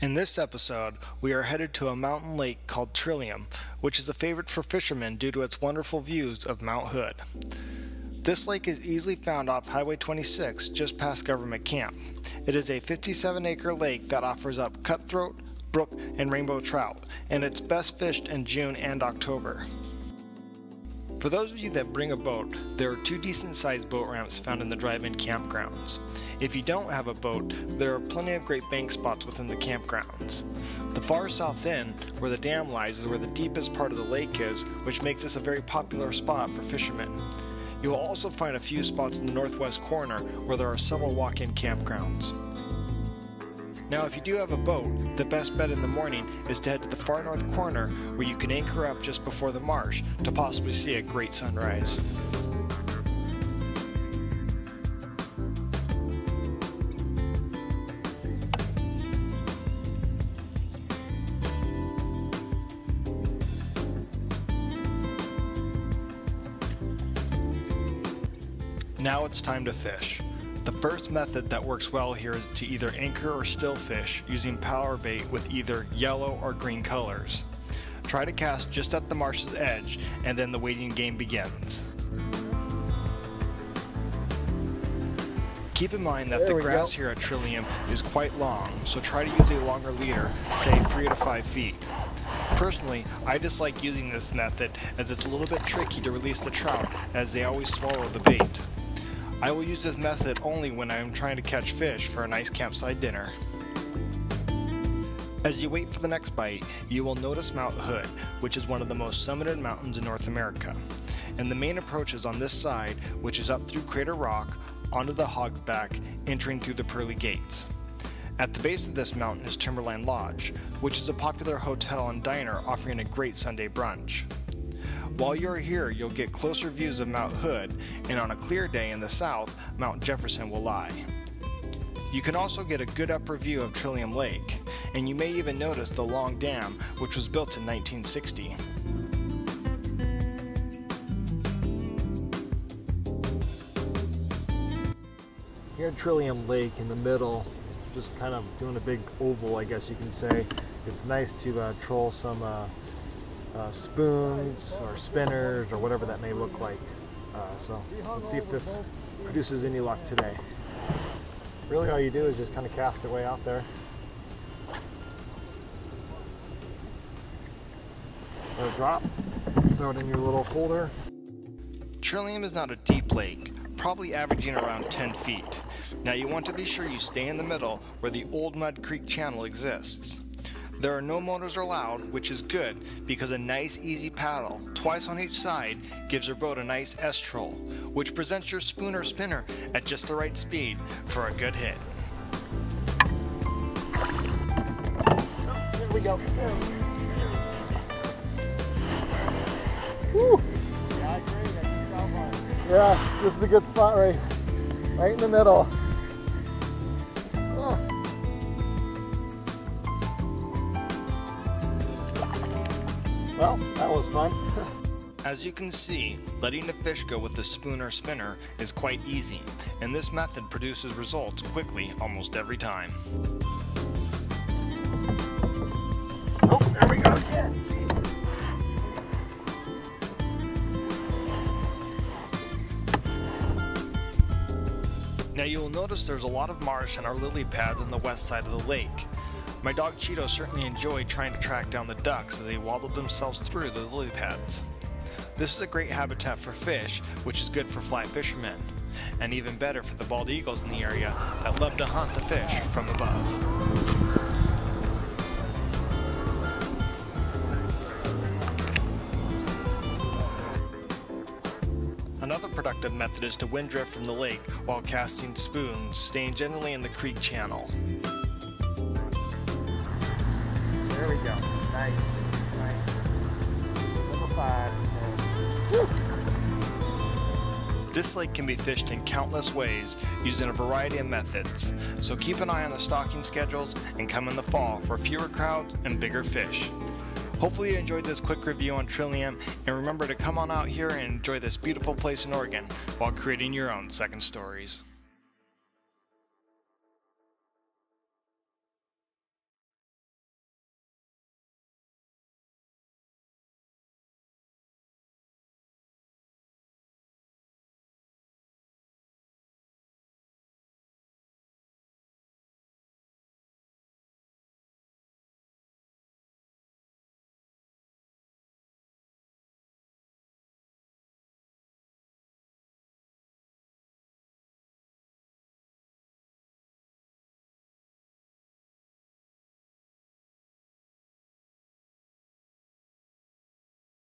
In this episode, we are headed to a mountain lake called Trillium, which is a favorite for fishermen due to its wonderful views of Mount Hood. This lake is easily found off Highway 26 just past Government Camp. It is a 57 acre lake that offers up cutthroat, brook, and rainbow trout, and it's best fished in June and October. For those of you that bring a boat, there are two decent sized boat ramps found in the drive-in campgrounds. If you don't have a boat, there are plenty of great bank spots within the campgrounds. The far south end, where the dam lies, is where the deepest part of the lake is, which makes this a very popular spot for fishermen. You will also find a few spots in the northwest corner where there are several walk-in campgrounds. Now if you do have a boat, the best bet in the morning is to head to the far north corner where you can anchor up just before the marsh to possibly see a great sunrise. Now it's time to fish. The first method that works well here is to either anchor or still fish using power bait with either yellow or green colors. Try to cast just at the marsh's edge and then the waiting game begins. Keep in mind that there the grass go. here at Trillium is quite long, so try to use a longer leader, say 3 to 5 feet. Personally, I dislike using this method as it's a little bit tricky to release the trout as they always swallow the bait. I will use this method only when I am trying to catch fish for a nice campsite dinner. As you wait for the next bite, you will notice Mount Hood, which is one of the most summited mountains in North America. And the main approach is on this side, which is up through Crater Rock, onto the Hogback, entering through the Pearly Gates. At the base of this mountain is Timberline Lodge, which is a popular hotel and diner offering a great Sunday brunch. While you're here, you'll get closer views of Mount Hood, and on a clear day in the south, Mount Jefferson will lie. You can also get a good upper view of Trillium Lake, and you may even notice the long dam, which was built in 1960. Here at Trillium Lake in the middle, just kind of doing a big oval, I guess you can say. It's nice to uh, troll some uh, uh, spoons or spinners or whatever that may look like. Uh, so let's see if this produces any luck today. Really all you do is just kind of cast it way out there. Let it drop, throw it in your little holder. Trillium is not a deep lake, probably averaging around 10 feet. Now you want to be sure you stay in the middle where the Old Mud Creek channel exists. There are no motors allowed, which is good because a nice easy paddle, twice on each side, gives your boat a nice S-troll, which presents your spoon or spinner at just the right speed for a good hit. Here we go. Woo! Yeah, this is a good spot right, right in the middle. Well, that was fun. As you can see, letting the fish go with the spoon or spinner is quite easy, and this method produces results quickly almost every time. Oh, there we go again. Now you will notice there's a lot of marsh and our lily pads on the west side of the lake, my dog Cheeto certainly enjoyed trying to track down the ducks as they waddled themselves through the lily pads. This is a great habitat for fish, which is good for fly fishermen, and even better for the bald eagles in the area that love to hunt the fish from above. Another productive method is to wind drift from the lake while casting spoons, staying generally in the creek channel. Nice. Nice. Five. This lake can be fished in countless ways using a variety of methods, so keep an eye on the stocking schedules and come in the fall for fewer crowds and bigger fish. Hopefully you enjoyed this quick review on Trillium and remember to come on out here and enjoy this beautiful place in Oregon while creating your own second stories.